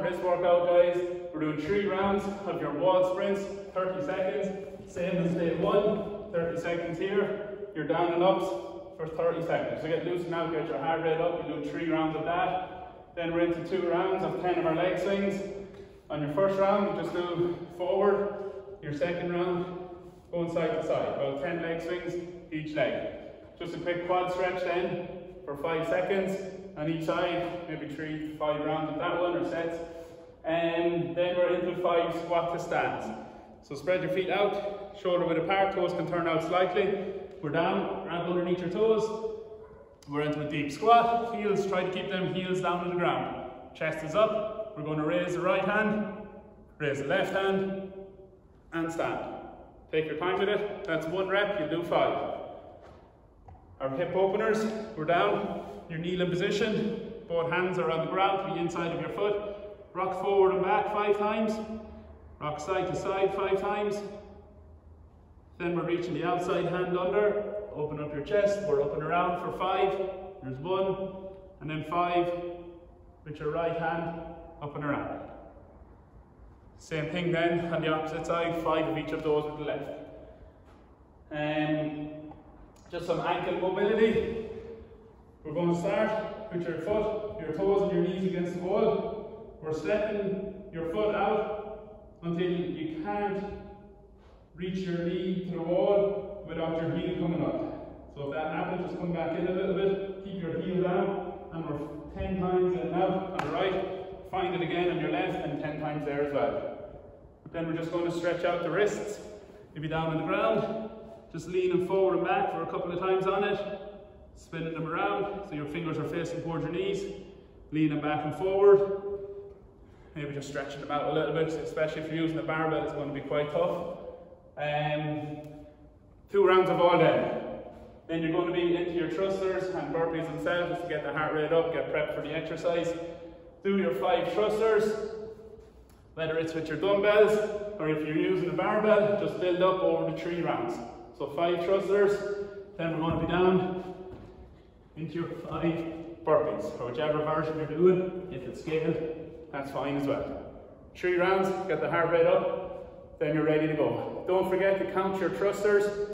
This workout guys, we're doing three rounds of your wall sprints, 30 seconds, same as day one, 30 seconds here, you're down and ups for 30 seconds. So get loose now, get your heart rate up, you do three rounds of that. Then we're into two rounds of 10 of our leg swings. On your first round, just do forward, your second round, going side to side, about 10 leg swings each leg. Just a quick quad stretch then for five seconds on each side, maybe three to five rounds of that one or sets. And then we're into five squat to stands. So spread your feet out, shoulder width apart, toes can turn out slightly. We're down, grab underneath your toes. We're into a deep squat, heels, try to keep them heels down on the ground. Chest is up, we're going to raise the right hand, raise the left hand, and stand. Take your time with it, that's one rep, you'll do five. Our hip openers, we're down, your kneeling position, both hands are on the ground to the inside of your foot. Rock forward and back five times, rock side to side five times. Then we're reaching the outside hand under, open up your chest, we're up and around for five. There's one, and then five with your right hand up and around. Same thing then on the opposite side, five of each of those with the left. And just some ankle mobility. We're going to start with your foot, your toes and your knees against the wall. We're stepping your foot out until you can't reach your knee to the wall without your heel coming up. So if that happens, just come back in a little bit, keep your heel down, and we're 10 times in and out on the right. Find it again on your left, and 10 times there as well. Then we're just going to stretch out the wrists. You'll be down on the ground, just leaning forward and back for a couple of times on it, spinning them around so your fingers are facing towards your knees, leaning back and forward. Maybe just stretching them out a little bit, especially if you're using the barbell, it's going to be quite tough. Um, two rounds of all then. Then you're going to be into your thrusters and burpees themselves to get the heart rate up, get prepped for the exercise. Do your five thrusters, whether it's with your dumbbells or if you're using the barbell, just build up over the three rounds. So five thrusters, then we're going to be down into your five burpees, or whichever version you're doing. If it's scaled, that's fine as well. Three rounds, get the heart rate up, then you're ready to go. Don't forget to count your thrusters